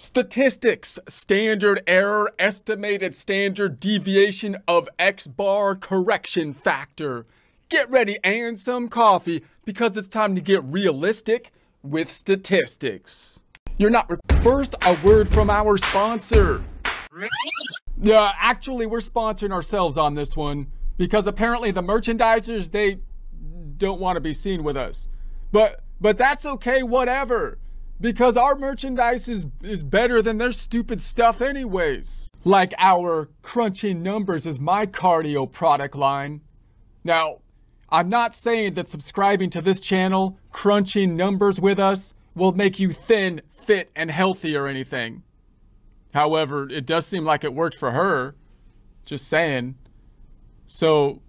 Statistics, standard error, estimated standard deviation of X bar correction factor. Get ready and some coffee because it's time to get realistic with statistics. You're not first a word from our sponsor. Yeah, actually we're sponsoring ourselves on this one because apparently the merchandisers they don't want to be seen with us. But but that's okay whatever because our merchandise is, is better than their stupid stuff anyways. Like our crunching numbers is my cardio product line. Now, I'm not saying that subscribing to this channel, crunching numbers with us, will make you thin, fit, and healthy or anything. However, it does seem like it worked for her. Just saying. So,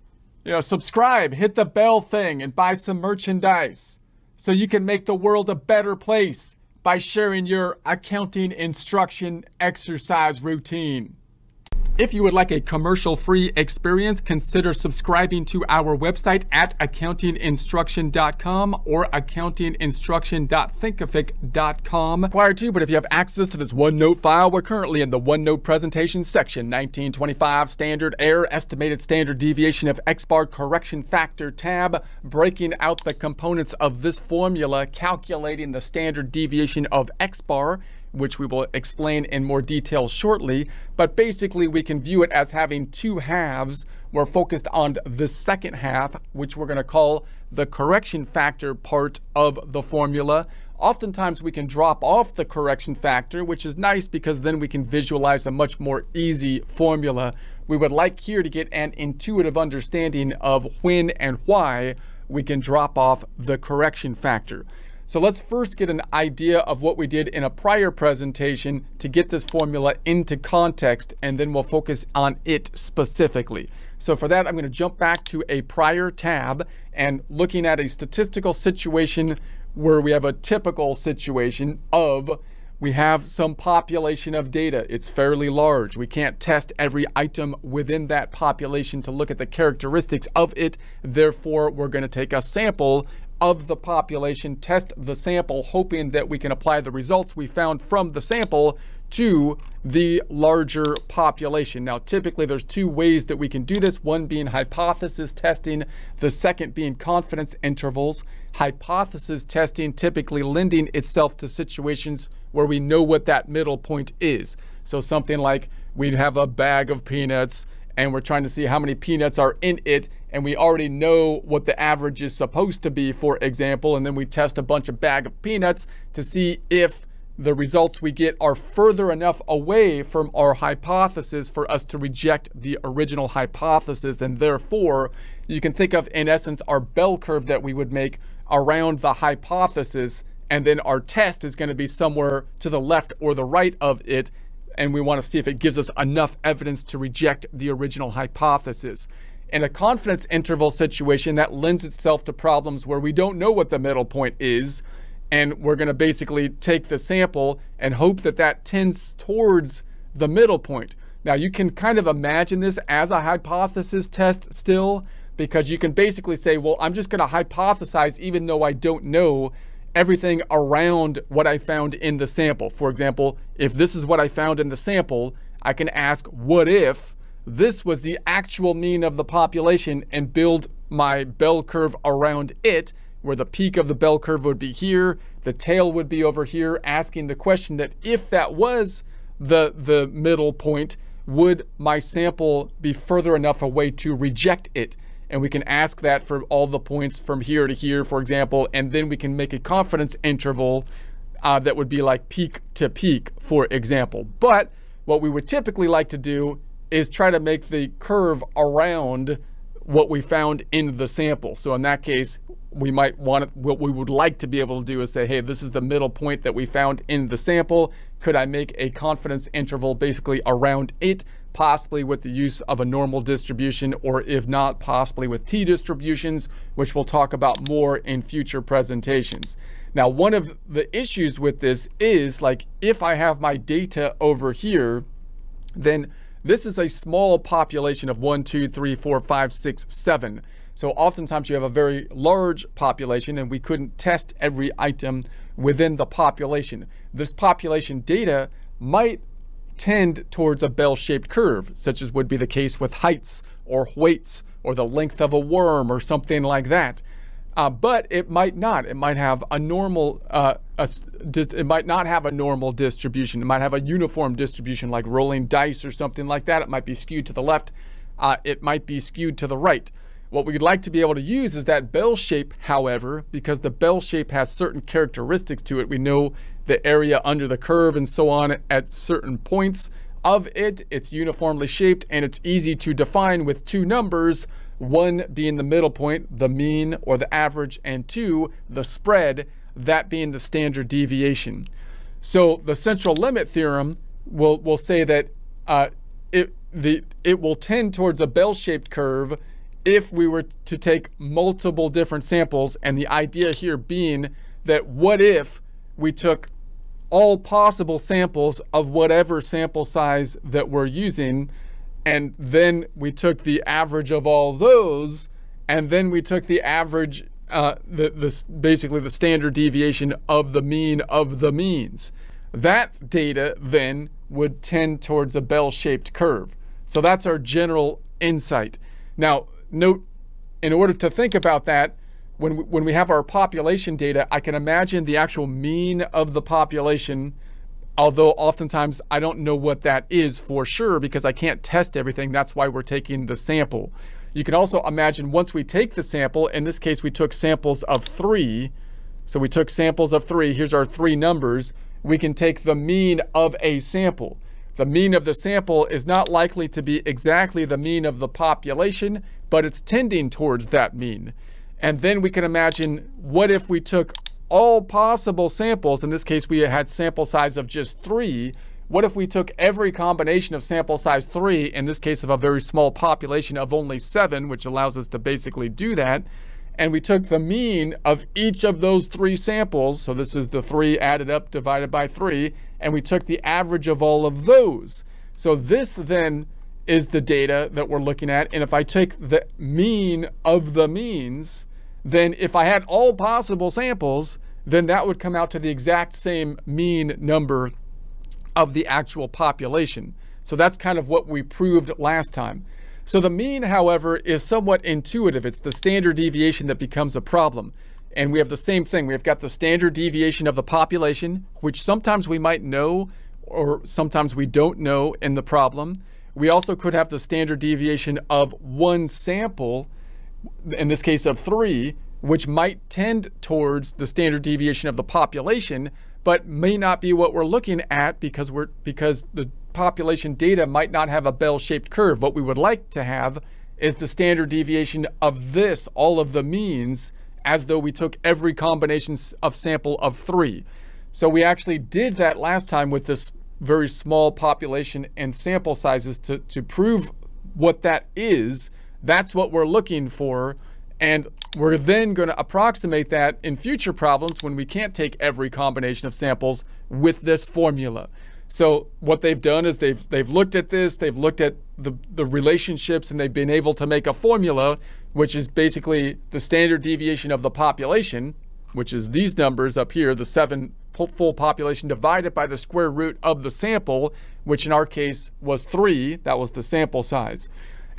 you know, subscribe, hit the bell thing, and buy some merchandise so you can make the world a better place by sharing your accounting instruction exercise routine. If you would like a commercial-free experience, consider subscribing to our website at accountinginstruction.com or accountinginstruction.thinkific.com prior to, but if you have access to this OneNote file, we're currently in the OneNote presentation section, 1925 standard error, estimated standard deviation of X-bar correction factor tab, breaking out the components of this formula, calculating the standard deviation of X-bar, which we will explain in more detail shortly. But basically, we can view it as having two halves. We're focused on the second half, which we're going to call the correction factor part of the formula. Oftentimes, we can drop off the correction factor, which is nice because then we can visualize a much more easy formula. We would like here to get an intuitive understanding of when and why we can drop off the correction factor. So let's first get an idea of what we did in a prior presentation to get this formula into context, and then we'll focus on it specifically. So for that, I'm going to jump back to a prior tab and looking at a statistical situation where we have a typical situation of we have some population of data. It's fairly large. We can't test every item within that population to look at the characteristics of it. Therefore, we're going to take a sample of the population, test the sample, hoping that we can apply the results we found from the sample to the larger population. Now, typically there's two ways that we can do this, one being hypothesis testing, the second being confidence intervals. Hypothesis testing typically lending itself to situations where we know what that middle point is. So something like we'd have a bag of peanuts and we're trying to see how many peanuts are in it and we already know what the average is supposed to be for example and then we test a bunch of bag of peanuts to see if the results we get are further enough away from our hypothesis for us to reject the original hypothesis and therefore you can think of in essence our bell curve that we would make around the hypothesis and then our test is going to be somewhere to the left or the right of it and we want to see if it gives us enough evidence to reject the original hypothesis. In a confidence interval situation, that lends itself to problems where we don't know what the middle point is, and we're going to basically take the sample and hope that that tends towards the middle point. Now, you can kind of imagine this as a hypothesis test still, because you can basically say, well, I'm just going to hypothesize even though I don't know everything around what I found in the sample. For example, if this is what I found in the sample, I can ask, what if this was the actual mean of the population and build my bell curve around it, where the peak of the bell curve would be here, the tail would be over here, asking the question that if that was the, the middle point, would my sample be further enough away to reject it? And we can ask that for all the points from here to here, for example, and then we can make a confidence interval uh, that would be like peak to peak, for example. But what we would typically like to do is try to make the curve around what we found in the sample. So in that case, we might want what we would like to be able to do is say, hey, this is the middle point that we found in the sample. Could I make a confidence interval basically around it, possibly with the use of a normal distribution, or if not, possibly with t distributions, which we'll talk about more in future presentations. Now, one of the issues with this is like if I have my data over here, then this is a small population of one, two, three, four, five, six, seven. So oftentimes you have a very large population and we couldn't test every item within the population. This population data might tend towards a bell-shaped curve, such as would be the case with heights or weights or the length of a worm or something like that. Uh, but it might not. It might have a normal, uh, a, it might not have a normal distribution. It might have a uniform distribution like rolling dice or something like that. It might be skewed to the left. Uh, it might be skewed to the right. What we'd like to be able to use is that bell shape, however, because the bell shape has certain characteristics to it. We know the area under the curve and so on at certain points of it. It's uniformly shaped and it's easy to define with two numbers, one being the middle point, the mean or the average, and two, the spread, that being the standard deviation. So the central limit theorem will, will say that uh, it, the, it will tend towards a bell-shaped curve if we were to take multiple different samples, and the idea here being that what if we took all possible samples of whatever sample size that we're using, and then we took the average of all those, and then we took the average, uh, the, the, basically the standard deviation of the mean of the means. That data then would tend towards a bell-shaped curve. So that's our general insight. Now, note, in order to think about that, when we, when we have our population data, I can imagine the actual mean of the population, although oftentimes I don't know what that is for sure because I can't test everything. That's why we're taking the sample. You can also imagine once we take the sample, in this case, we took samples of three. So we took samples of three. Here's our three numbers. We can take the mean of a sample. The mean of the sample is not likely to be exactly the mean of the population, but it's tending towards that mean. And then we can imagine what if we took all possible samples, in this case we had sample size of just three, what if we took every combination of sample size three, in this case of a very small population of only seven, which allows us to basically do that, and we took the mean of each of those three samples, so this is the three added up divided by three, and we took the average of all of those. So this then is the data that we're looking at, and if I take the mean of the means, then if I had all possible samples, then that would come out to the exact same mean number of the actual population. So that's kind of what we proved last time. So the mean, however, is somewhat intuitive. It's the standard deviation that becomes a problem. And we have the same thing. We've got the standard deviation of the population, which sometimes we might know or sometimes we don't know in the problem. We also could have the standard deviation of one sample, in this case of three, which might tend towards the standard deviation of the population, but may not be what we're looking at because we're because the population data might not have a bell-shaped curve. What we would like to have is the standard deviation of this, all of the means, as though we took every combination of sample of three. So we actually did that last time with this very small population and sample sizes to, to prove what that is. That's what we're looking for. And we're then going to approximate that in future problems when we can't take every combination of samples with this formula. So what they've done is they've they've looked at this, they've looked at the, the relationships and they've been able to make a formula which is basically the standard deviation of the population, which is these numbers up here, the seven full population divided by the square root of the sample, which in our case was three, that was the sample size.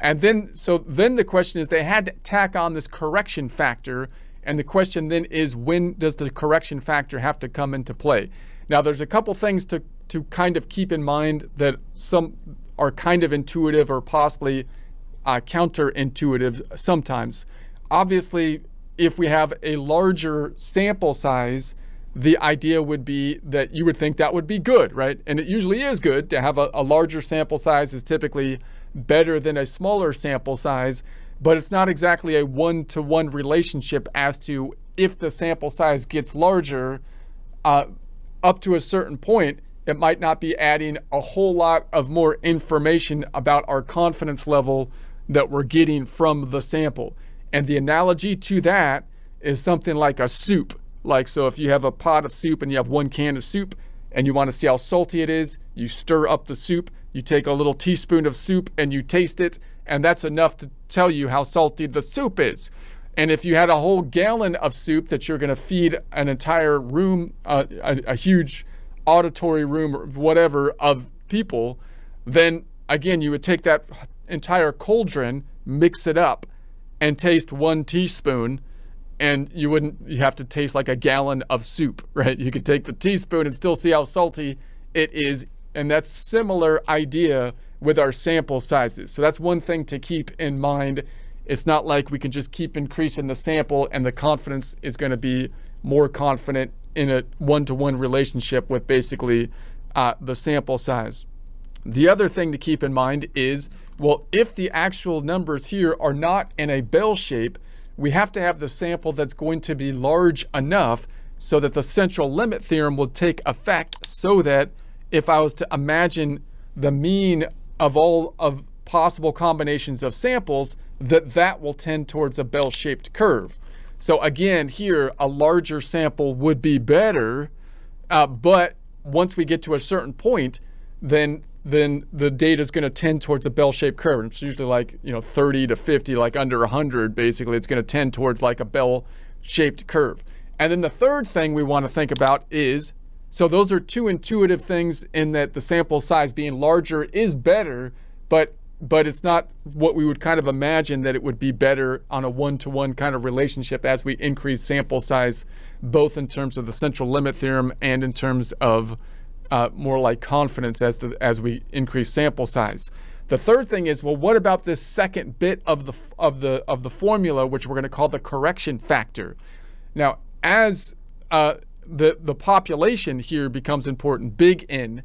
And then, so then the question is they had to tack on this correction factor. And the question then is when does the correction factor have to come into play? Now, there's a couple things to, to kind of keep in mind that some are kind of intuitive or possibly uh, counterintuitive sometimes. Obviously, if we have a larger sample size, the idea would be that you would think that would be good, right? And it usually is good to have a, a larger sample size is typically better than a smaller sample size, but it's not exactly a one-to-one relationship as to if the sample size gets larger, uh, up to a certain point, it might not be adding a whole lot of more information about our confidence level that we're getting from the sample. And the analogy to that is something like a soup. Like, so if you have a pot of soup and you have one can of soup and you want to see how salty it is, you stir up the soup, you take a little teaspoon of soup and you taste it, and that's enough to tell you how salty the soup is. And if you had a whole gallon of soup that you're going to feed an entire room, uh, a, a huge auditory room or whatever of people, then again, you would take that entire cauldron, mix it up, and taste one teaspoon and you wouldn't you have to taste like a gallon of soup right you could take the teaspoon and still see how salty it is and that's similar idea with our sample sizes. So that's one thing to keep in mind. It's not like we can just keep increasing the sample and the confidence is going to be more confident in a one-to-one relationship with basically uh, the sample size. The other thing to keep in mind is well if the actual numbers here are not in a bell shape we have to have the sample that's going to be large enough so that the central limit theorem will take effect so that if I was to imagine the mean of all of possible combinations of samples, that that will tend towards a bell-shaped curve. So again, here, a larger sample would be better, uh, but once we get to a certain point, then then the data is going to tend towards a bell-shaped curve. It's usually like, you know, 30 to 50, like under 100, basically. It's going to tend towards like a bell-shaped curve. And then the third thing we want to think about is, so those are two intuitive things in that the sample size being larger is better, but but it's not what we would kind of imagine that it would be better on a one-to-one -one kind of relationship as we increase sample size, both in terms of the central limit theorem and in terms of uh, more like confidence as, the, as we increase sample size. The third thing is, well, what about this second bit of the, of the, of the formula, which we're going to call the correction factor? Now, as uh, the, the population here becomes important, big N,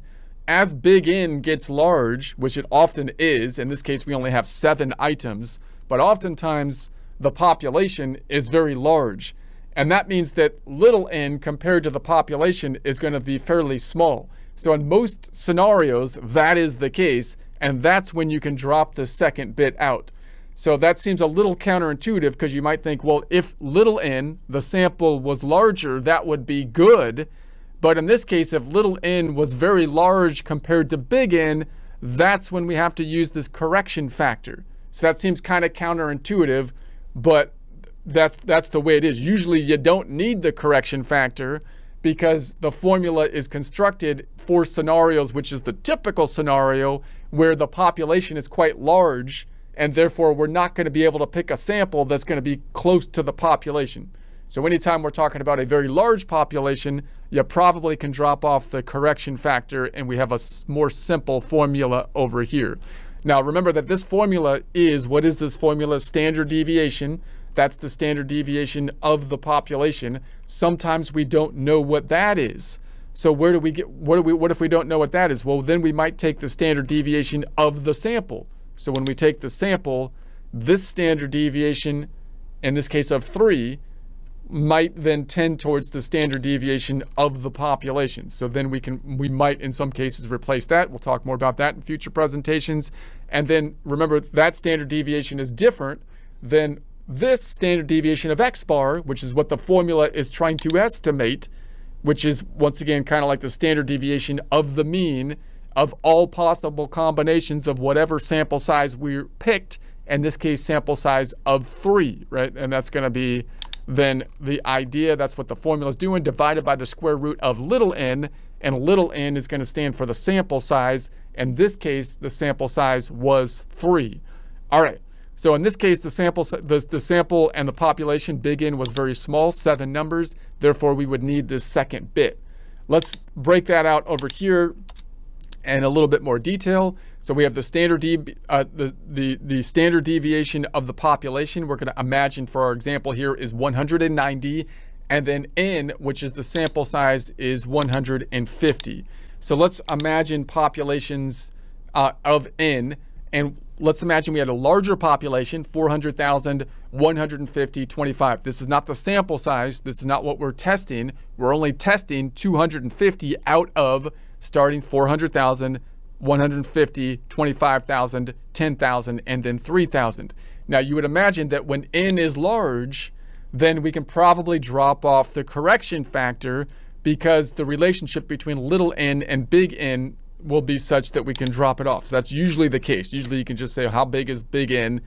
as big N gets large, which it often is, in this case we only have seven items, but oftentimes the population is very large. And that means that little n compared to the population is going to be fairly small. So in most scenarios, that is the case, and that's when you can drop the second bit out. So that seems a little counterintuitive because you might think, well, if little n, the sample was larger, that would be good. But in this case, if little n was very large compared to big N, that's when we have to use this correction factor. So that seems kind of counterintuitive, but that's that's the way it is. Usually you don't need the correction factor because the formula is constructed for scenarios which is the typical scenario where the population is quite large and therefore we're not going to be able to pick a sample that's going to be close to the population. So anytime we're talking about a very large population, you probably can drop off the correction factor and we have a more simple formula over here. Now remember that this formula is, what is this formula? Standard deviation that's the standard deviation of the population. Sometimes we don't know what that is. So where do we get, what, do we, what if we don't know what that is? Well, then we might take the standard deviation of the sample. So when we take the sample, this standard deviation, in this case of three, might then tend towards the standard deviation of the population. So then we can, we might in some cases replace that. We'll talk more about that in future presentations. And then remember that standard deviation is different than this standard deviation of x bar, which is what the formula is trying to estimate, which is once again kind of like the standard deviation of the mean of all possible combinations of whatever sample size we picked, in this case sample size of three, right? And that's going to be then the idea, that's what the formula is doing, divided by the square root of little n, and little n is going to stand for the sample size. In this case, the sample size was three. All right, so in this case, the sample, the, the sample and the population, big N, was very small, seven numbers. Therefore, we would need this second bit. Let's break that out over here in a little bit more detail. So we have the standard, uh, the, the, the standard deviation of the population. We're going to imagine for our example here is 190. And then N, which is the sample size, is 150. So let's imagine populations uh, of N. And let's imagine we had a larger population, 400,000, 150, 25. This is not the sample size. This is not what we're testing. We're only testing 250 out of starting 400,000, 150, 25,000, 10,000, and then 3,000. Now you would imagine that when n is large, then we can probably drop off the correction factor because the relationship between little n and big N will be such that we can drop it off. So that's usually the case. Usually you can just say how big is big N,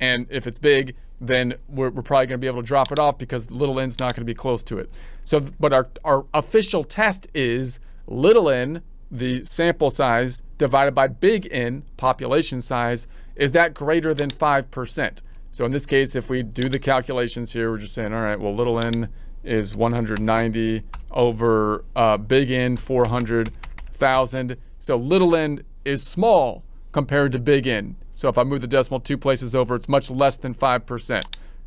and if it's big, then we're, we're probably going to be able to drop it off because little n's not going to be close to it. So, but our, our official test is little n, the sample size, divided by big N, population size, is that greater than 5%? So in this case, if we do the calculations here, we're just saying, all right, well, little n is 190 over uh, big N, 400,000. So little n is small compared to big N. So if I move the decimal two places over, it's much less than 5%.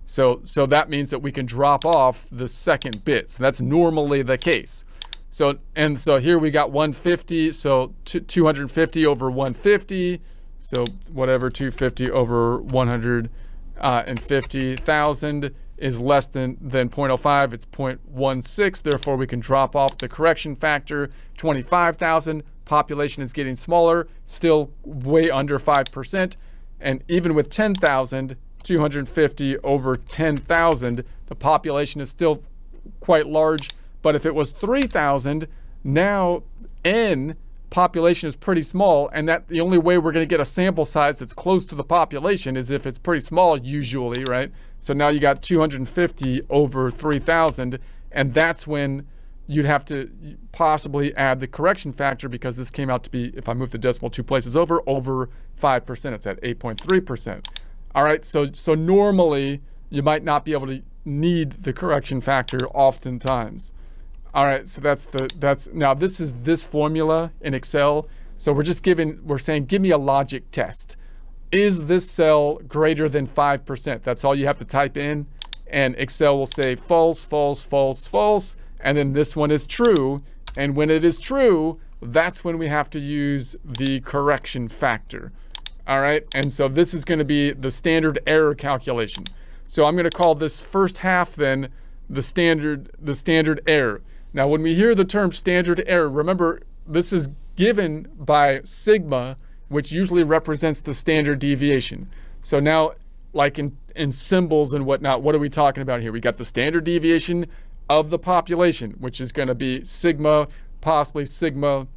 So, so that means that we can drop off the second bit. So that's normally the case. So, and so here we got 150. So 250 over 150. So whatever 250 over 150,000 uh, is less than, than 0.05. It's 0.16. Therefore, we can drop off the correction factor. 25,000 population is getting smaller, still way under 5%. And even with 10,000, 250 over 10,000, the population is still quite large. But if it was 3,000, now N population is pretty small and that the only way we're going to get a sample size that's close to the population is if it's pretty small usually, right? So now you got 250 over 3,000 and that's when you'd have to possibly add the correction factor because this came out to be, if I move the decimal two places over, over 5%. It's at 8.3%. All right, so, so normally you might not be able to need the correction factor oftentimes. All right, so that's the, that's, now this is this formula in Excel. So we're just giving, we're saying, give me a logic test. Is this cell greater than 5%? That's all you have to type in. And Excel will say false, false, false, false and then this one is true. And when it is true, that's when we have to use the correction factor. All right, and so this is gonna be the standard error calculation. So I'm gonna call this first half then the standard, the standard error. Now when we hear the term standard error, remember this is given by sigma, which usually represents the standard deviation. So now like in, in symbols and whatnot, what are we talking about here? We got the standard deviation of the population, which is going to be sigma, possibly sigma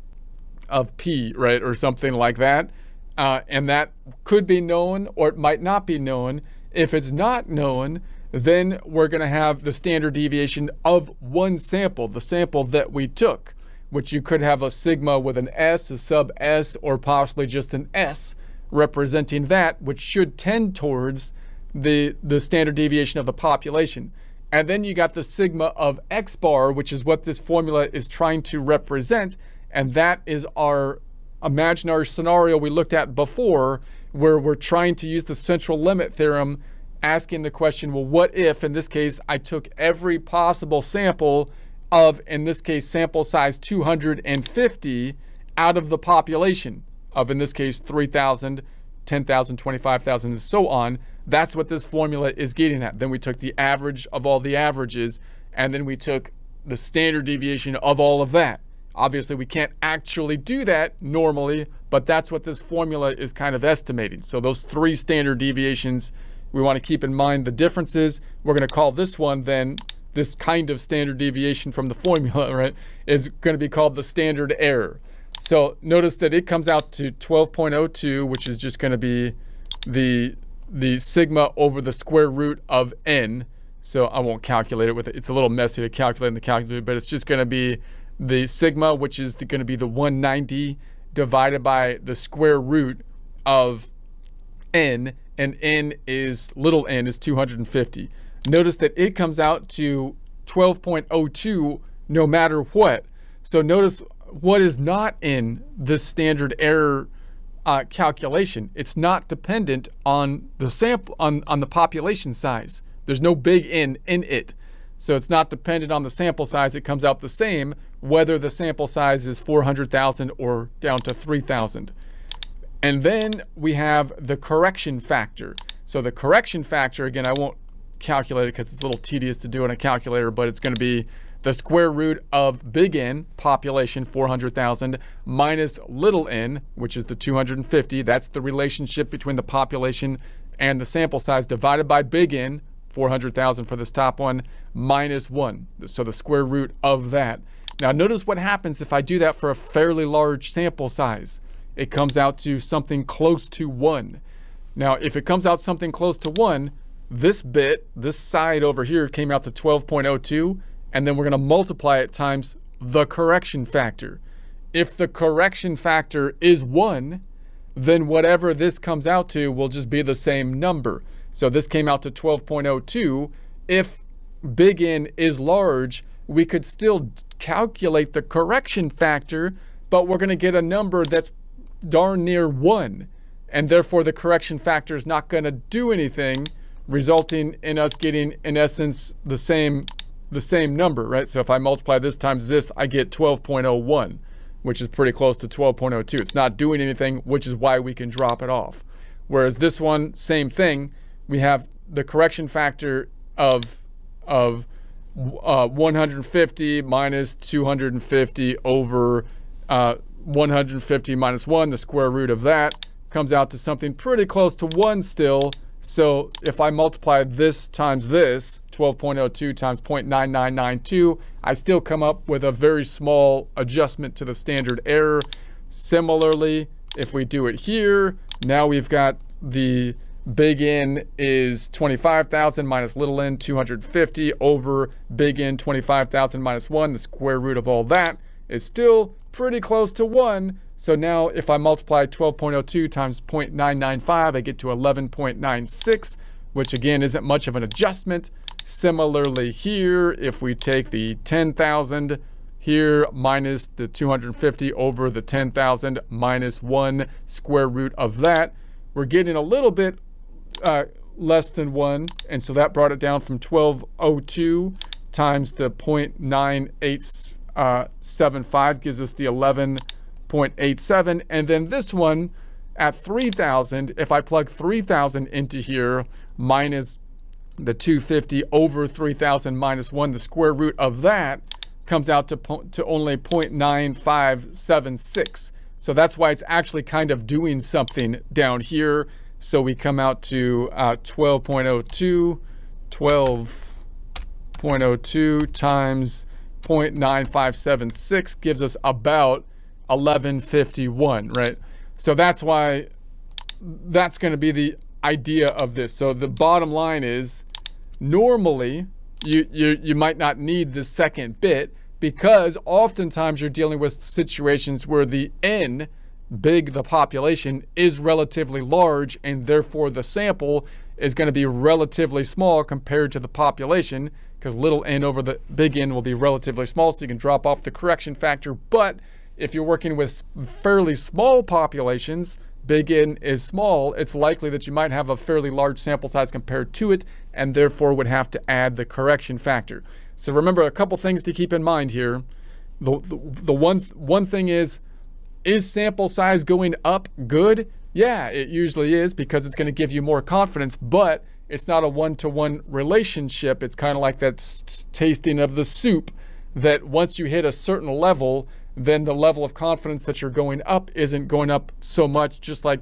of p, right, or something like that. Uh, and that could be known or it might not be known. If it's not known, then we're going to have the standard deviation of one sample, the sample that we took, which you could have a sigma with an S, a sub S, or possibly just an S representing that, which should tend towards the, the standard deviation of the population. And then you got the sigma of x bar, which is what this formula is trying to represent. And that is our imaginary scenario we looked at before, where we're trying to use the central limit theorem, asking the question, well, what if, in this case, I took every possible sample of, in this case, sample size 250 out of the population of, in this case, 3,000, 10,000, 25,000, and so on. That's what this formula is getting at. Then we took the average of all the averages, and then we took the standard deviation of all of that. Obviously, we can't actually do that normally, but that's what this formula is kind of estimating. So those three standard deviations, we want to keep in mind the differences. We're going to call this one then, this kind of standard deviation from the formula, right, is going to be called the standard error. So notice that it comes out to 12.02, which is just going to be the the sigma over the square root of n. So I won't calculate it with it. It's a little messy to calculate in the calculator, but it's just going to be the sigma, which is going to be the 190 divided by the square root of n, and n is, little n is 250. Notice that it comes out to 12.02 no matter what. So notice what is not in the standard error uh, calculation. It's not dependent on the sample on, on the population size. There's no big N in it. So it's not dependent on the sample size. It comes out the same whether the sample size is 400,000 or down to 3,000. And then we have the correction factor. So the correction factor, again, I won't calculate it because it's a little tedious to do on a calculator, but it's going to be the square root of big N, population 400,000, minus little n, which is the 250. That's the relationship between the population and the sample size divided by big N, 400,000 for this top one, minus 1. So the square root of that. Now notice what happens if I do that for a fairly large sample size. It comes out to something close to 1. Now if it comes out something close to 1, this bit, this side over here came out to 12.02, and then we're going to multiply it times the correction factor. If the correction factor is 1, then whatever this comes out to will just be the same number. So this came out to 12.02. If big N is large, we could still calculate the correction factor, but we're going to get a number that's darn near 1. And therefore, the correction factor is not going to do anything, resulting in us getting, in essence, the same, the same number, right? So if I multiply this times this, I get 12.01, which is pretty close to 12.02. It's not doing anything, which is why we can drop it off. Whereas this one, same thing, we have the correction factor of, of uh, 150 minus 250 over uh, 150 minus 1, the square root of that, comes out to something pretty close to 1 still. So if I multiply this times this, 12.02 times 0.9992, I still come up with a very small adjustment to the standard error. Similarly, if we do it here, now we've got the Big N is 25,000 minus little n 250 over big N 25,000 minus 1. The square root of all that is still pretty close to 1. So now if I multiply 12.02 times 0.995, I get to 11.96, which again isn't much of an adjustment. Similarly here, if we take the 10,000 here minus the 250 over the 10,000 minus 1 square root of that, we're getting a little bit uh, less than 1, and so that brought it down from 1202 times the 0.9875 gives us the 11.87. And then this one at 3000, if I plug 3000 into here minus the 250 over 3000 minus 1, the square root of that comes out to, to only 0.9576. So that's why it's actually kind of doing something down here so we come out to uh, 12.02, 12.02 times 0.9576 gives us about 1151, right? So that's why that's going to be the idea of this. So the bottom line is normally you, you, you might not need the second bit because oftentimes you're dealing with situations where the n big the population is relatively large and therefore the sample is going to be relatively small compared to the population because little n over the big N will be relatively small so you can drop off the correction factor. But if you're working with fairly small populations, big N is small, it's likely that you might have a fairly large sample size compared to it and therefore would have to add the correction factor. So remember a couple things to keep in mind here. The, the, the one, one thing is is sample size going up good? Yeah, it usually is because it's going to give you more confidence, but it's not a one to one relationship. It's kind of like that tasting of the soup that once you hit a certain level, then the level of confidence that you're going up isn't going up so much, just like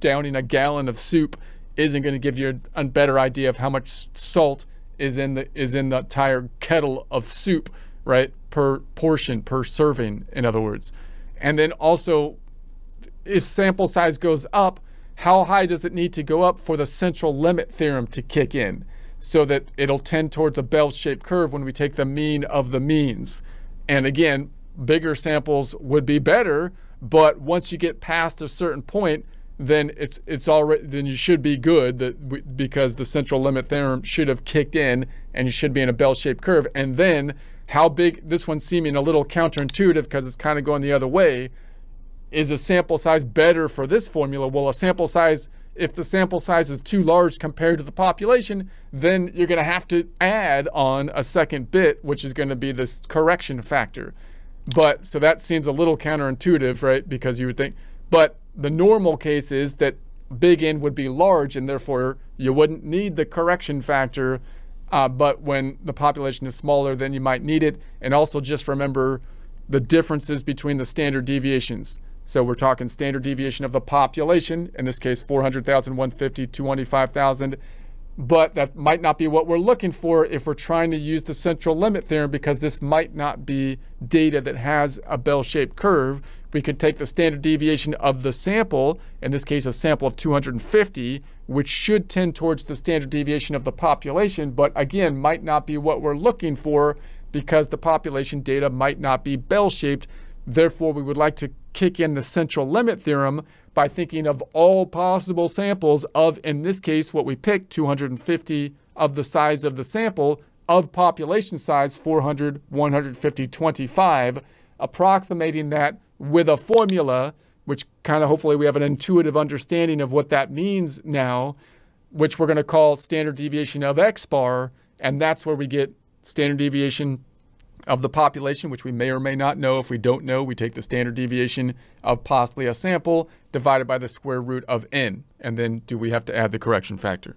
downing a gallon of soup isn't going to give you a, better idea of how much salt is in the is in the entire kettle of soup, right? Per portion, per serving, in other words. And then also, if sample size goes up, how high does it need to go up for the central limit theorem to kick in so that it'll tend towards a bell-shaped curve when we take the mean of the means? And again, bigger samples would be better, but once you get past a certain point, then it's it's already then you should be good that because the central limit theorem should have kicked in and you should be in a bell-shaped curve and then how big, this one's seeming a little counterintuitive because it's kind of going the other way. Is a sample size better for this formula? Well, a sample size, if the sample size is too large compared to the population, then you're going to have to add on a second bit, which is going to be this correction factor. But so that seems a little counterintuitive, right? Because you would think, but the normal case is that big N would be large and therefore you wouldn't need the correction factor uh, but when the population is smaller, then you might need it. And also just remember the differences between the standard deviations. So we're talking standard deviation of the population, in this case 400,000, 150, 225,000. but that might not be what we're looking for if we're trying to use the central limit theorem because this might not be data that has a bell-shaped curve. We could take the standard deviation of the sample, in this case a sample of 250, which should tend towards the standard deviation of the population, but again might not be what we're looking for because the population data might not be bell-shaped. Therefore, we would like to kick in the central limit theorem by thinking of all possible samples of, in this case, what we picked, 250 of the size of the sample of population size 400, 150, 25, approximating that with a formula, which kind of hopefully we have an intuitive understanding of what that means now, which we're going to call standard deviation of X bar. And that's where we get standard deviation of the population, which we may or may not know. If we don't know, we take the standard deviation of possibly a sample divided by the square root of n. And then do we have to add the correction factor?